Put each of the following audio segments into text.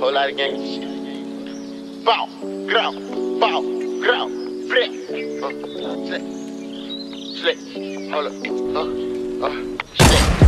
Whole lot of games. Bow, ground, bow, ground, flip, uh, flip. slip, hold up, oh, oh, uh, uh, slip.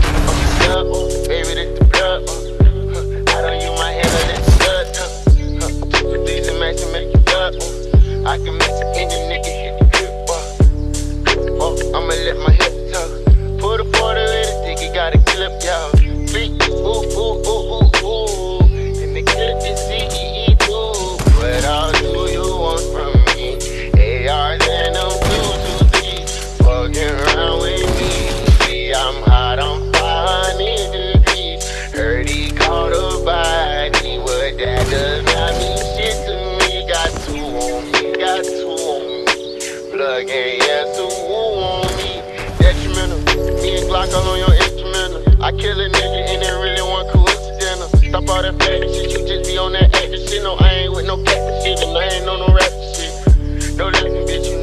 like every answer woo on me. Detrimental, me and Glock all on your instrumental. I kill a nigga and it really want coincidental. Stop all that fake shit, you just be on that extra shit. No, I ain't with no captain shit, and I ain't on no rap shit. No listen, bitch, you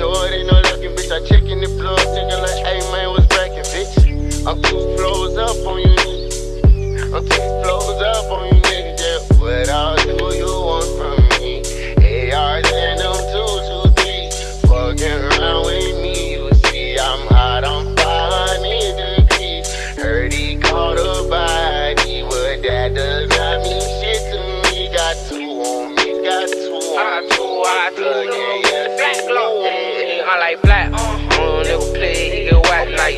I yeah. Black glow. I like black. Uh, nigga play, he get whacked like.